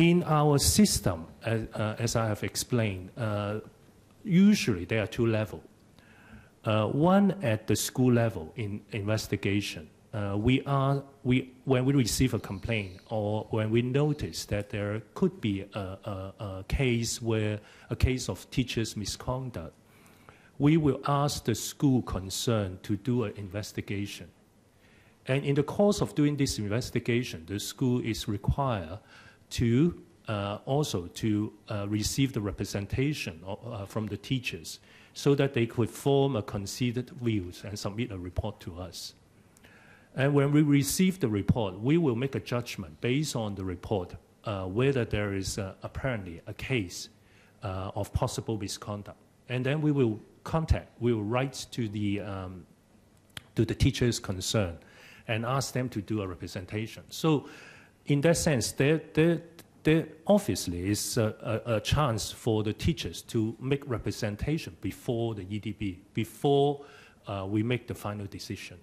In our system, as, uh, as I have explained, uh, usually there are two levels. Uh, one at the school level in investigation. Uh, we are, we, when we receive a complaint or when we notice that there could be a, a, a case where a case of teachers' misconduct, we will ask the school concerned to do an investigation. And in the course of doing this investigation, the school is required to uh, also to uh, receive the representation uh, from the teachers so that they could form a considered views and submit a report to us. And when we receive the report, we will make a judgment based on the report uh, whether there is uh, apparently a case uh, of possible misconduct. And then we will contact, we will write to the, um, to the teachers concerned and ask them to do a representation. So in that sense, there, obviously is a, a, a, chance for the teachers to make representation before the EDB, before uh, we make the final decision.